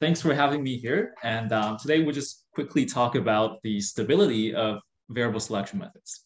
thanks for having me here. And um, today we'll just quickly talk about the stability of variable selection methods.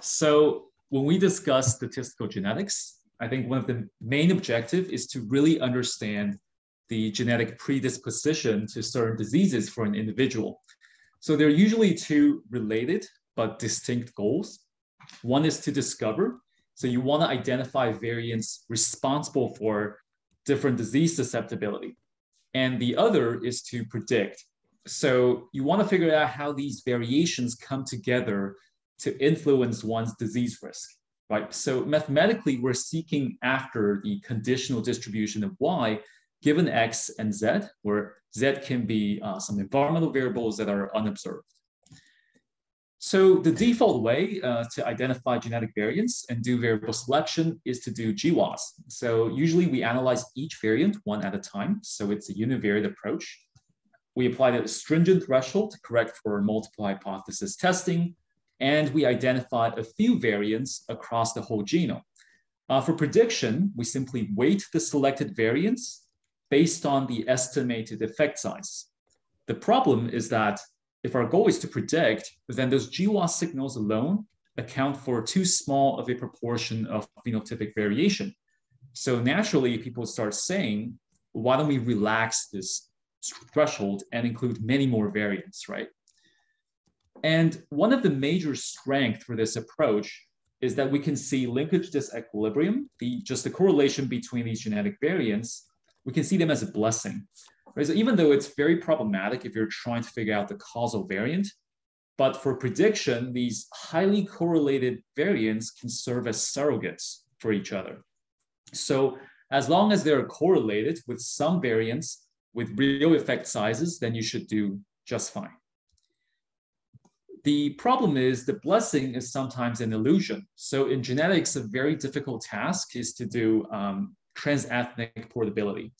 So when we discuss statistical genetics, I think one of the main objective is to really understand the genetic predisposition to certain diseases for an individual. So there are usually two related but distinct goals. One is to discover. So you want to identify variants responsible for different disease susceptibility. And the other is to predict. So you want to figure out how these variations come together to influence one's disease risk, right? So mathematically, we're seeking after the conditional distribution of y given x and z, where z can be uh, some environmental variables that are unobserved. So the default way uh, to identify genetic variants and do variable selection is to do GWAS. So usually we analyze each variant one at a time. So it's a univariate approach. We apply a stringent threshold to correct for multiple hypothesis testing, and we identified a few variants across the whole genome. Uh, for prediction, we simply weight the selected variants based on the estimated effect size. The problem is that if our goal is to predict, then those GWAS signals alone account for too small of a proportion of phenotypic variation. So naturally, people start saying, why don't we relax this threshold and include many more variants, right? And one of the major strengths for this approach is that we can see linkage disequilibrium, the, just the correlation between these genetic variants, we can see them as a blessing. Right? So even though it's very problematic if you're trying to figure out the causal variant, but for prediction, these highly correlated variants can serve as surrogates for each other. So as long as they're correlated with some variants with real effect sizes, then you should do just fine. The problem is the blessing is sometimes an illusion. So in genetics, a very difficult task is to do um, transethnic portability.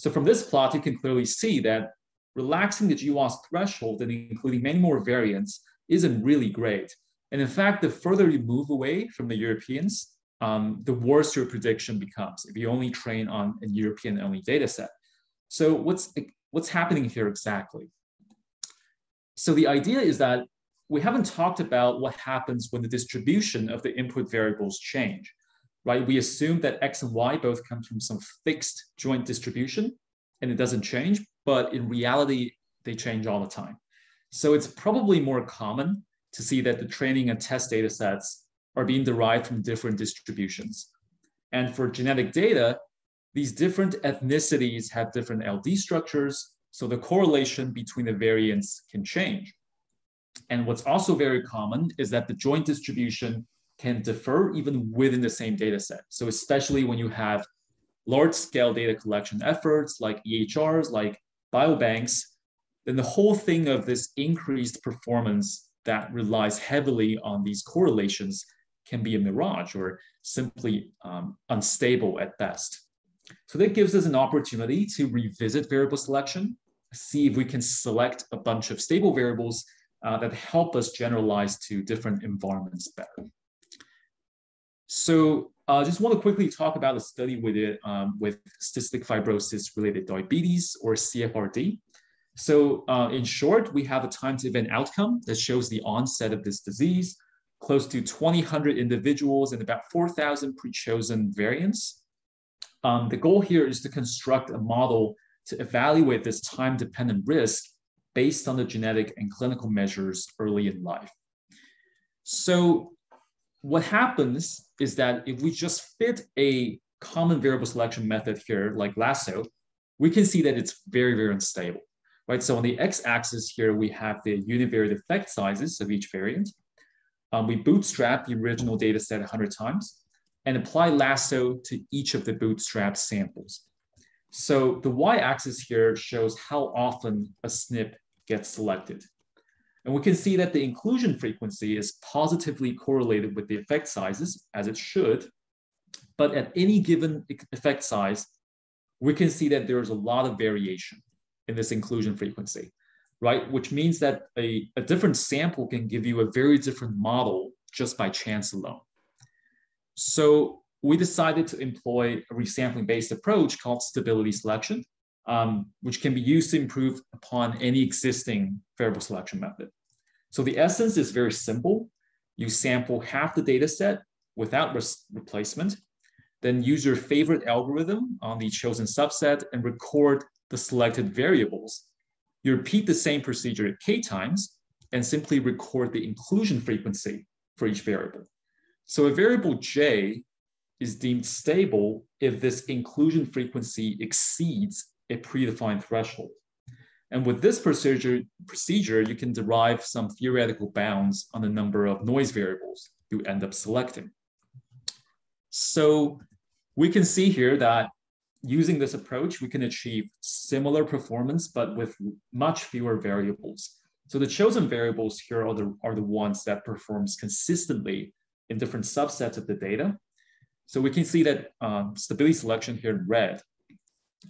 So from this plot, you can clearly see that relaxing the GWAS threshold and including many more variants isn't really great. And in fact, the further you move away from the Europeans, um, the worse your prediction becomes if you only train on a European-only data set. So what's, what's happening here exactly? So the idea is that we haven't talked about what happens when the distribution of the input variables change right? We assume that X and Y both come from some fixed joint distribution and it doesn't change, but in reality, they change all the time. So it's probably more common to see that the training and test data sets are being derived from different distributions. And for genetic data, these different ethnicities have different LD structures, so the correlation between the variants can change. And what's also very common is that the joint distribution can differ even within the same data set. So especially when you have large scale data collection efforts like EHRs, like biobanks, then the whole thing of this increased performance that relies heavily on these correlations can be a mirage or simply um, unstable at best. So that gives us an opportunity to revisit variable selection, see if we can select a bunch of stable variables uh, that help us generalize to different environments better. So I uh, just want to quickly talk about a study with it um, with cystic fibrosis related diabetes or CFRD. So uh, in short, we have a time to event outcome that shows the onset of this disease, close to 2,000 individuals and about 4,000 pre-chosen variants. Um, the goal here is to construct a model to evaluate this time-dependent risk based on the genetic and clinical measures early in life. So what happens is that if we just fit a common variable selection method here, like lasso, we can see that it's very, very unstable, right? So on the x-axis here, we have the univariate effect sizes of each variant. Um, we bootstrap the original data set 100 times and apply lasso to each of the bootstrap samples. So the y-axis here shows how often a SNP gets selected. And we can see that the inclusion frequency is positively correlated with the effect sizes, as it should. But at any given effect size, we can see that there's a lot of variation in this inclusion frequency, right? Which means that a, a different sample can give you a very different model just by chance alone. So we decided to employ a resampling-based approach called stability selection. Um, which can be used to improve upon any existing variable selection method. So the essence is very simple. You sample half the data set without replacement, then use your favorite algorithm on the chosen subset and record the selected variables. You repeat the same procedure k times and simply record the inclusion frequency for each variable. So a variable j is deemed stable if this inclusion frequency exceeds a predefined threshold. And with this procedure, procedure, you can derive some theoretical bounds on the number of noise variables you end up selecting. So we can see here that using this approach, we can achieve similar performance, but with much fewer variables. So the chosen variables here are the, are the ones that performs consistently in different subsets of the data. So we can see that um, stability selection here in red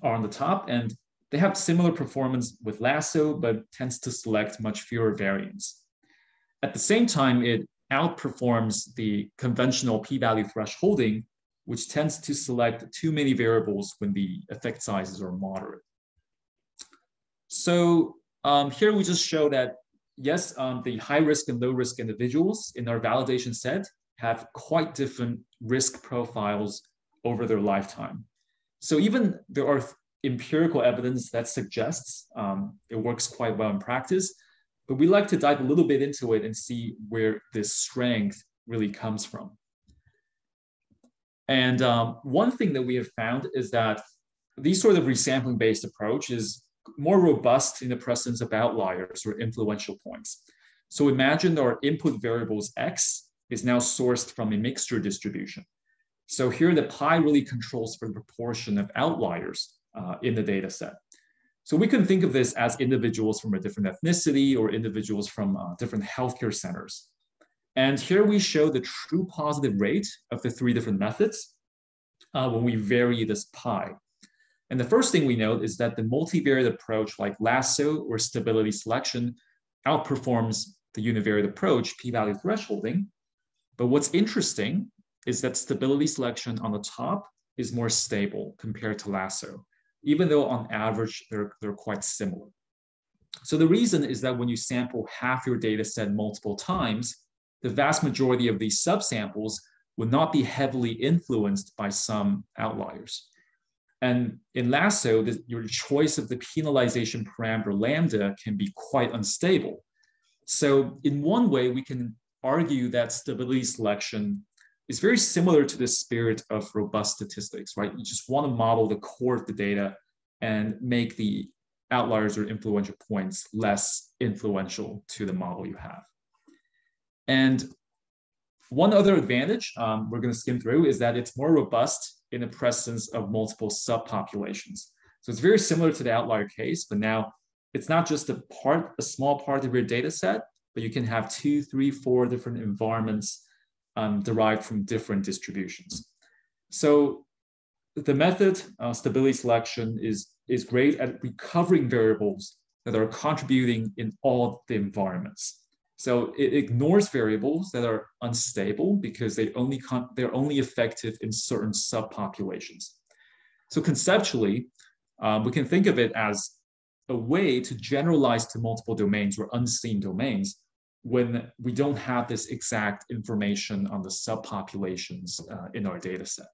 are on the top, and they have similar performance with lasso, but tends to select much fewer variants. At the same time, it outperforms the conventional p-value thresholding, which tends to select too many variables when the effect sizes are moderate. So um, here we just show that, yes, um, the high risk and low risk individuals in our validation set have quite different risk profiles over their lifetime. So even there are empirical evidence that suggests um, it works quite well in practice, but we like to dive a little bit into it and see where this strength really comes from. And um, one thing that we have found is that these sort of resampling based approach is more robust in the presence of outliers or influential points. So imagine our input variables X is now sourced from a mixture distribution. So here the pi really controls for the proportion of outliers uh, in the data set. So we can think of this as individuals from a different ethnicity or individuals from uh, different healthcare centers. And here we show the true positive rate of the three different methods uh, when we vary this pi. And the first thing we note is that the multivariate approach like lasso or stability selection outperforms the univariate approach, p-value thresholding. But what's interesting is that stability selection on the top is more stable compared to lasso even though on average they're, they're quite similar. So the reason is that when you sample half your data set multiple times, the vast majority of these subsamples would not be heavily influenced by some outliers. And in Lasso, the, your choice of the penalization parameter lambda can be quite unstable. So in one way, we can argue that stability selection is very similar to the spirit of robust statistics, right? You just want to model the core of the data and make the outliers or influential points less influential to the model you have. And one other advantage um, we're going to skim through is that it's more robust in the presence of multiple subpopulations. So it's very similar to the outlier case, but now it's not just a part, a small part of your data set, but you can have two, three, four different environments um, derived from different distributions. So the method uh, stability selection is, is great at recovering variables that are contributing in all the environments. So it ignores variables that are unstable because they only they're only effective in certain subpopulations. So conceptually, um, we can think of it as a way to generalize to multiple domains or unseen domains when we don't have this exact information on the subpopulations uh, in our data set.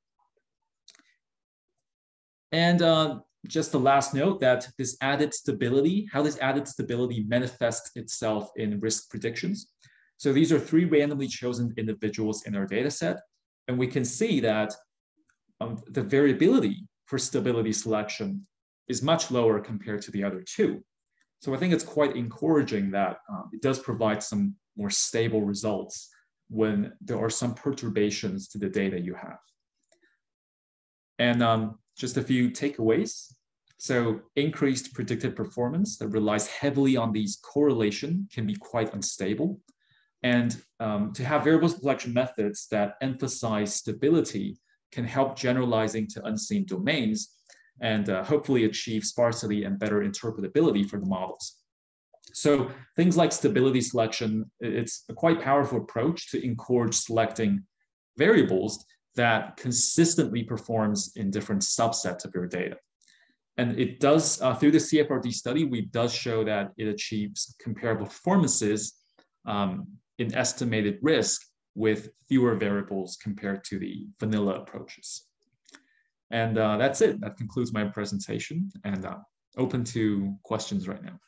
And uh, just the last note that this added stability, how this added stability manifests itself in risk predictions. So these are three randomly chosen individuals in our data set. And we can see that um, the variability for stability selection is much lower compared to the other two. So I think it's quite encouraging that um, it does provide some more stable results when there are some perturbations to the data you have. And um, just a few takeaways. So increased predicted performance that relies heavily on these correlation can be quite unstable. And um, to have variable selection methods that emphasize stability can help generalizing to unseen domains and uh, hopefully achieve sparsity and better interpretability for the models. So things like stability selection, it's a quite powerful approach to encourage selecting variables that consistently performs in different subsets of your data. And it does, uh, through the CFRD study, we does show that it achieves comparable performances um, in estimated risk with fewer variables compared to the vanilla approaches. And uh, that's it. That concludes my presentation and uh, open to questions right now.